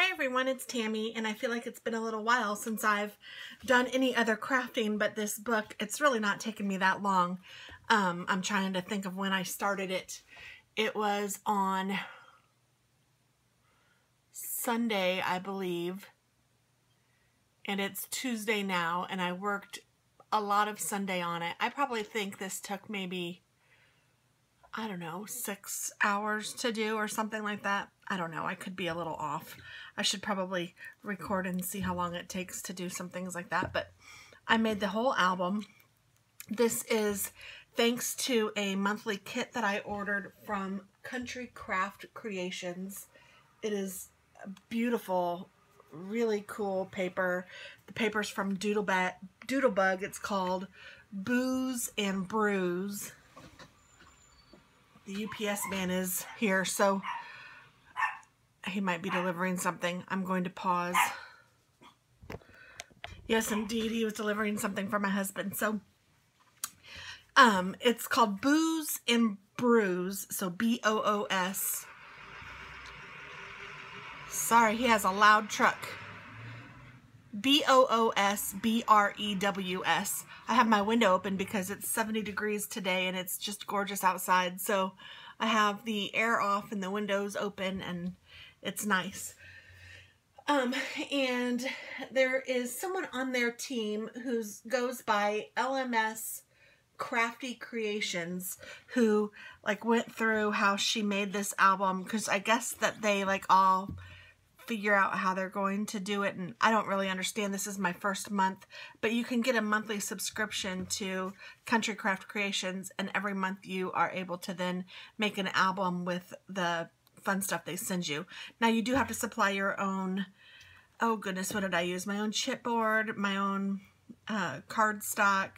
Hi everyone, it's Tammy, and I feel like it's been a little while since I've done any other crafting, but this book, it's really not taken me that long. Um, I'm trying to think of when I started it. It was on Sunday, I believe, and it's Tuesday now, and I worked a lot of Sunday on it. I probably think this took maybe, I don't know, six hours to do or something like that. I don't know. I could be a little off. I should probably record and see how long it takes to do some things like that. But I made the whole album. This is thanks to a monthly kit that I ordered from Country Craft Creations. It is a beautiful, really cool paper. The paper's from Doodlebug. Doodlebug. It's called Boos and Brews. The UPS man is here, so he might be delivering something. I'm going to pause. Yes, indeed, he was delivering something for my husband. So, um, it's called Boos and Brews. So B-O-O-S. Sorry, he has a loud truck. B-O-O-S-B-R-E-W-S. I have my window open because it's 70 degrees today and it's just gorgeous outside. So I have the air off and the windows open and it's nice. Um, and there is someone on their team who goes by LMS Crafty Creations who like went through how she made this album because I guess that they like all figure out how they're going to do it and I don't really understand this is my first month but you can get a monthly subscription to Country Craft Creations and every month you are able to then make an album with the fun stuff they send you. Now you do have to supply your own, oh goodness, what did I use? My own chipboard, my own uh, cardstock,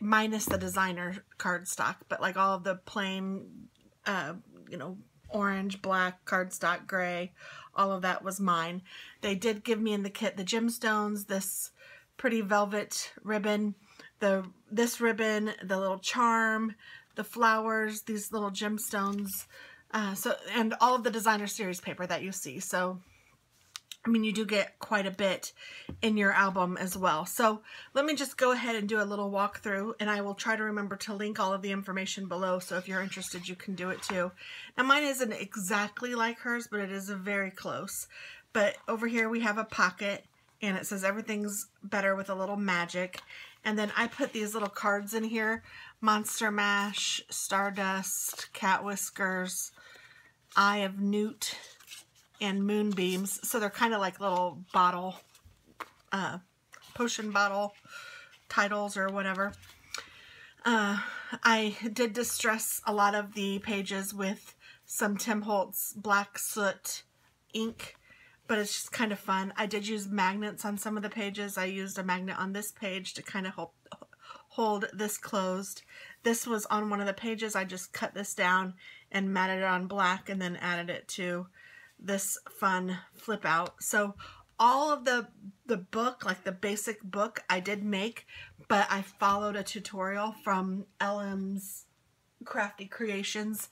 minus the designer cardstock, but like all of the plain, uh, you know, orange, black, cardstock, gray, all of that was mine. They did give me in the kit the gemstones, this pretty velvet ribbon, the this ribbon, the little charm, the flowers, these little gemstones, uh, so, and all of the designer series paper that you see. So, I mean, you do get quite a bit in your album as well. So let me just go ahead and do a little walkthrough and I will try to remember to link all of the information below. So if you're interested, you can do it too. Now mine isn't exactly like hers, but it is very close. But over here we have a pocket and it says everything's better with a little magic. And then I put these little cards in here. Monster Mash, Stardust, Cat Whiskers, Eye of Newt, and Moonbeams. So they're kind of like little bottle, uh, potion bottle titles or whatever. Uh, I did distress a lot of the pages with some Tim Holtz Black Soot ink, but it's just kind of fun. I did use magnets on some of the pages. I used a magnet on this page to kind of help hold this closed. This was on one of the pages. I just cut this down and matted it on black and then added it to this fun flip out. So all of the the book, like the basic book, I did make, but I followed a tutorial from LM's Crafty Creations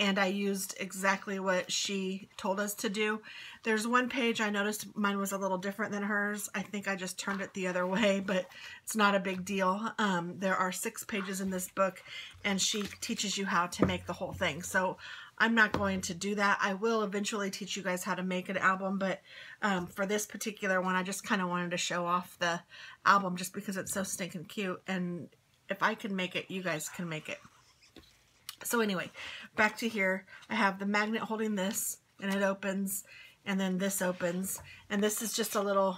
and I used exactly what she told us to do. There's one page I noticed mine was a little different than hers. I think I just turned it the other way, but it's not a big deal. Um, there are six pages in this book, and she teaches you how to make the whole thing. So I'm not going to do that. I will eventually teach you guys how to make an album, but um, for this particular one, I just kind of wanted to show off the album just because it's so stinking cute, and if I can make it, you guys can make it. So anyway, back to here. I have the magnet holding this, and it opens, and then this opens. And this is just a little,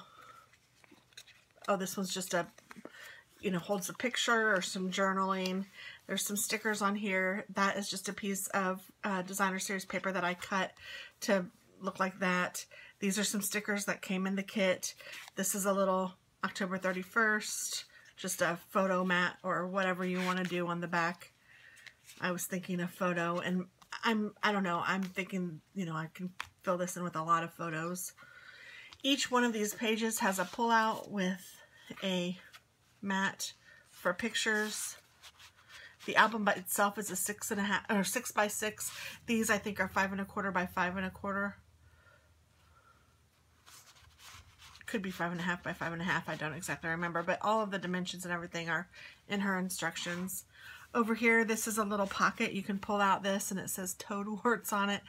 oh, this one's just a, you know, holds a picture or some journaling. There's some stickers on here. That is just a piece of uh, designer series paper that I cut to look like that. These are some stickers that came in the kit. This is a little October 31st, just a photo mat or whatever you want to do on the back. I was thinking a photo and I'm, I don't know, I'm thinking, you know, I can fill this in with a lot of photos. Each one of these pages has a pullout with a mat for pictures. The album by itself is a six and a half or six by six. These I think are five and a quarter by five and a quarter. could be five and a half by five and a half. I don't exactly remember, but all of the dimensions and everything are in her instructions. Over here, this is a little pocket. You can pull out this and it says Toad Warts on it.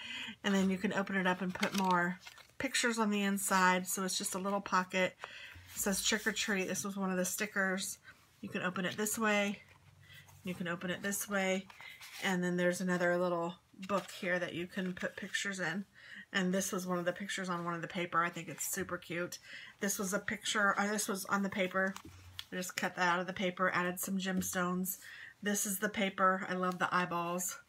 And then you can open it up and put more pictures on the inside. So it's just a little pocket. It says Trick or Treat. This was one of the stickers. You can open it this way. You can open it this way. And then there's another little book here that you can put pictures in. And this was one of the pictures on one of the paper. I think it's super cute. This was a picture, or this was on the paper. I just cut that out of the paper, added some gemstones. This is the paper. I love the eyeballs.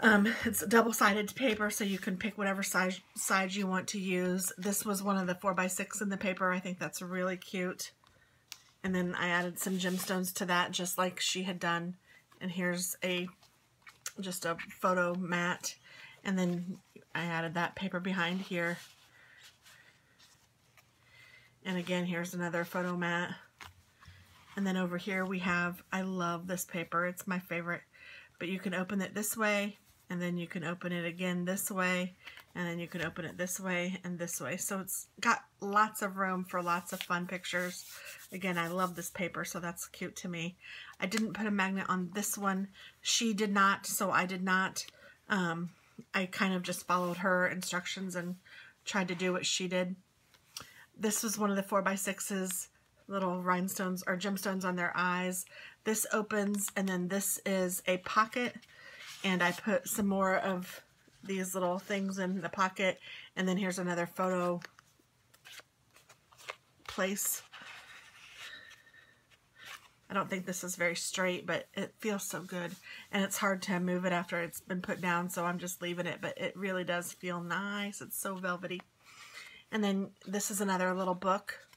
Um, it's a double-sided paper, so you can pick whatever size, size you want to use. This was one of the 4x6 in the paper. I think that's really cute. And then I added some gemstones to that, just like she had done. And here's a just a photo mat. And then I added that paper behind here. And again, here's another photo mat. And then over here we have, I love this paper. It's my favorite. But you can open it this way, and then you can open it again this way, and then you can open it this way and this way. So it's got lots of room for lots of fun pictures. Again, I love this paper, so that's cute to me. I didn't put a magnet on this one. She did not, so I did not. Um, I kind of just followed her instructions and tried to do what she did. This was one of the 4x6s little rhinestones or gemstones on their eyes. This opens and then this is a pocket and I put some more of these little things in the pocket and then here's another photo place. I don't think this is very straight, but it feels so good. And it's hard to move it after it's been put down, so I'm just leaving it. But it really does feel nice. It's so velvety. And then this is another little book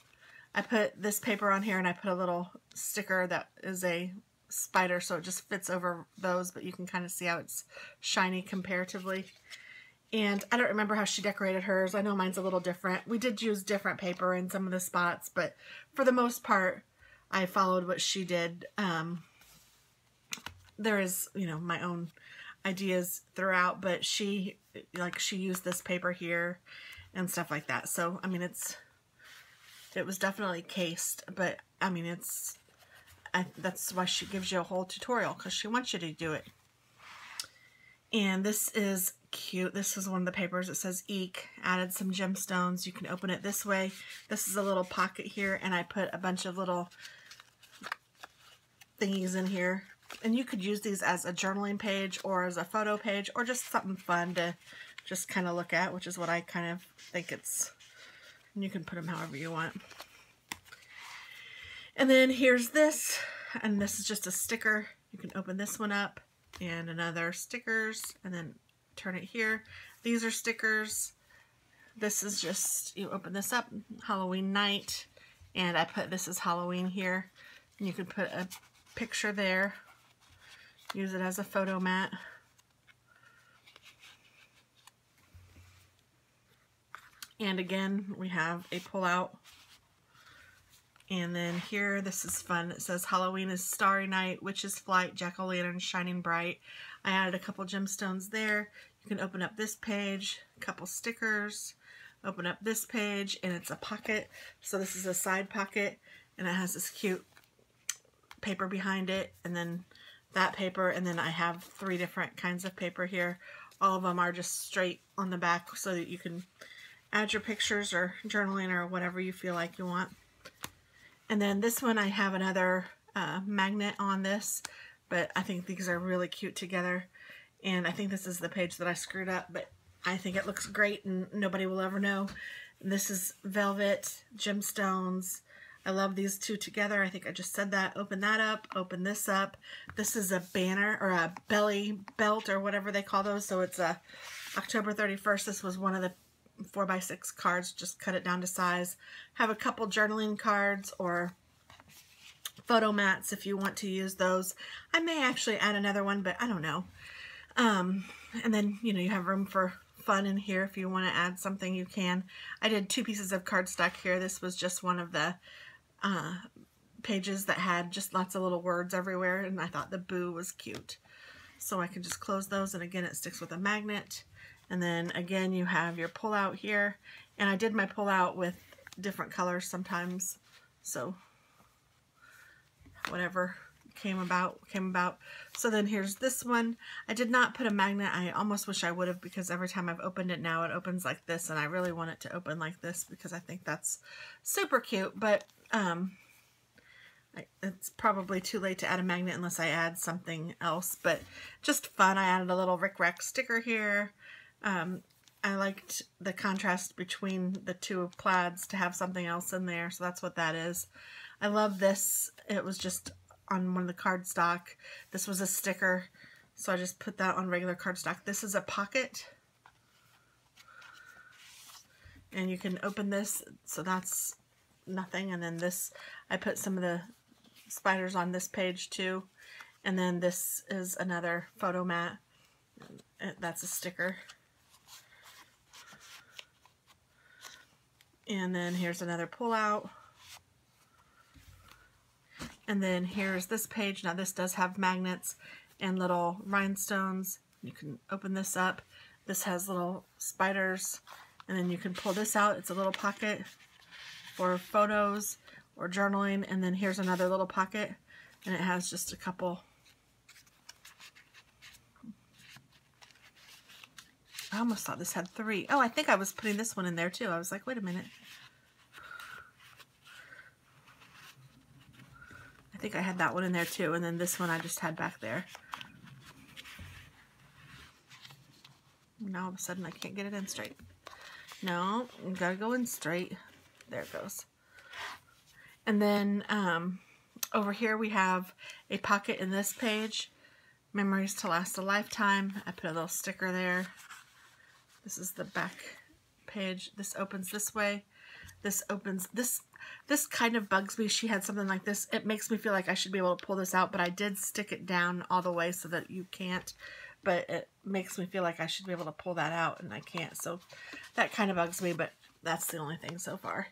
I put this paper on here and I put a little sticker that is a spider so it just fits over those but you can kind of see how it's shiny comparatively. And I don't remember how she decorated hers. I know mine's a little different. We did use different paper in some of the spots but for the most part I followed what she did. Um, there is you know my own ideas throughout but she like she used this paper here and stuff like that. So I mean it's it was definitely cased, but I mean, it's, I, that's why she gives you a whole tutorial because she wants you to do it. And this is cute. This is one of the papers. It says Eek. Added some gemstones. You can open it this way. This is a little pocket here, and I put a bunch of little thingies in here. And you could use these as a journaling page or as a photo page or just something fun to just kind of look at, which is what I kind of think it's and you can put them however you want. And then here's this, and this is just a sticker. You can open this one up and another stickers, and then turn it here. These are stickers. This is just, you open this up, Halloween night, and I put this is Halloween here. And you can put a picture there, use it as a photo mat. And again, we have a pull-out. And then here, this is fun. It says Halloween is Starry Night, Witch's Flight, Jack-o'-lantern shining bright. I added a couple gemstones there. You can open up this page, a couple stickers, open up this page, and it's a pocket. So this is a side pocket, and it has this cute paper behind it, and then that paper, and then I have three different kinds of paper here. All of them are just straight on the back so that you can add your pictures or journaling or whatever you feel like you want. And then this one I have another uh, magnet on this, but I think these are really cute together. And I think this is the page that I screwed up, but I think it looks great and nobody will ever know. This is Velvet, Gemstones. I love these two together. I think I just said that. Open that up, open this up. This is a banner or a belly belt or whatever they call those. So it's a October 31st. This was one of the four by six cards, just cut it down to size. Have a couple journaling cards or photo mats if you want to use those. I may actually add another one, but I don't know. Um, and then, you know, you have room for fun in here. If you want to add something, you can. I did two pieces of cardstock here. This was just one of the uh, pages that had just lots of little words everywhere, and I thought the boo was cute. So I can just close those, and again, it sticks with a magnet. And then again, you have your pull out here. And I did my pull out with different colors sometimes. So whatever came about came about. So then here's this one. I did not put a magnet. I almost wish I would have because every time I've opened it now it opens like this. And I really want it to open like this because I think that's super cute. But um I, it's probably too late to add a magnet unless I add something else. But just fun. I added a little Rick Rack sticker here um, I liked the contrast between the two plaids to have something else in there so that's what that is I love this it was just on one of the cardstock. This was a sticker, so I just put that on regular cardstock. This is a pocket. And you can open this, so that's nothing. And then this, I put some of the spiders on this page too. And then this is another photo mat. That's a sticker. And then here's another pull out. And then here's this page. Now this does have magnets and little rhinestones. You can open this up. This has little spiders. And then you can pull this out. It's a little pocket for photos or journaling. And then here's another little pocket. And it has just a couple. I almost thought this had three. Oh, I think I was putting this one in there too. I was like, wait a minute. I think I had that one in there too, and then this one I just had back there. Now all of a sudden I can't get it in straight. No, gotta go in straight. There it goes. And then um, over here we have a pocket in this page. Memories to last a lifetime. I put a little sticker there. This is the back page. This opens this way. This opens, this this kind of bugs me. She had something like this. It makes me feel like I should be able to pull this out, but I did stick it down all the way so that you can't. But it makes me feel like I should be able to pull that out, and I can't. So that kind of bugs me, but that's the only thing so far.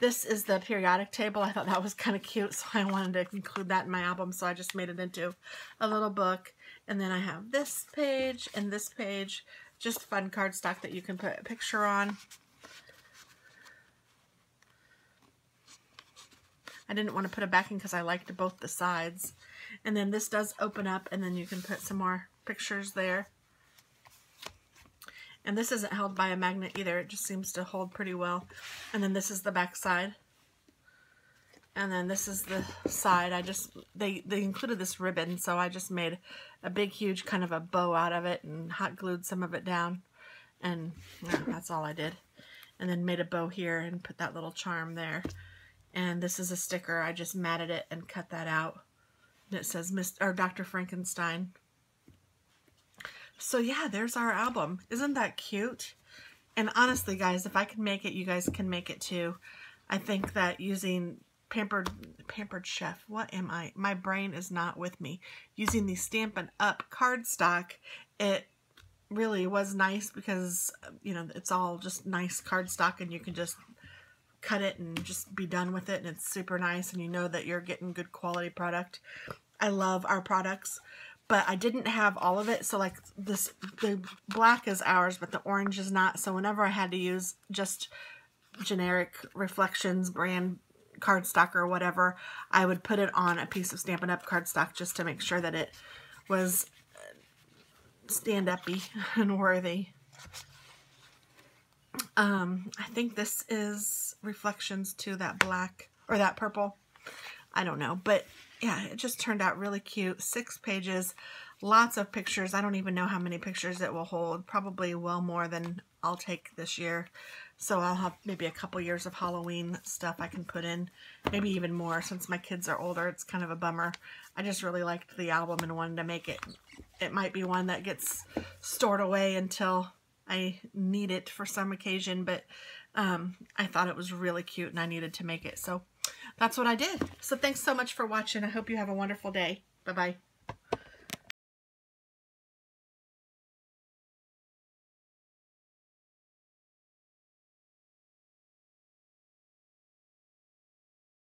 This is the periodic table. I thought that was kind of cute, so I wanted to include that in my album, so I just made it into a little book. And then I have this page and this page, just fun cardstock that you can put a picture on. I didn't want to put a backing because I liked both the sides. And then this does open up and then you can put some more pictures there. And this isn't held by a magnet either. It just seems to hold pretty well. And then this is the back side. And then this is the side. I just, they, they included this ribbon, so I just made a big, huge kind of a bow out of it and hot glued some of it down. And yeah, that's all I did. And then made a bow here and put that little charm there. And this is a sticker. I just matted it and cut that out. And it says Mr. or Dr. Frankenstein. So yeah, there's our album. Isn't that cute? And honestly, guys, if I can make it, you guys can make it too. I think that using Pampered Pampered Chef, what am I? My brain is not with me. Using the Stampin' Up cardstock, it really was nice because, you know, it's all just nice cardstock and you can just cut it and just be done with it and it's super nice and you know that you're getting good quality product. I love our products but I didn't have all of it so like this the black is ours but the orange is not so whenever I had to use just generic reflections brand cardstock or whatever I would put it on a piece of Stampin' Up cardstock just to make sure that it was stand-uppy and worthy. Um, I think this is reflections to that black or that purple. I don't know, but yeah, it just turned out really cute. Six pages, lots of pictures. I don't even know how many pictures it will hold. Probably well more than I'll take this year. So I'll have maybe a couple years of Halloween stuff I can put in. Maybe even more since my kids are older. It's kind of a bummer. I just really liked the album and wanted to make it. It might be one that gets stored away until I need it for some occasion, but um, I thought it was really cute and I needed to make it. So that's what I did. So thanks so much for watching. I hope you have a wonderful day. Bye-bye.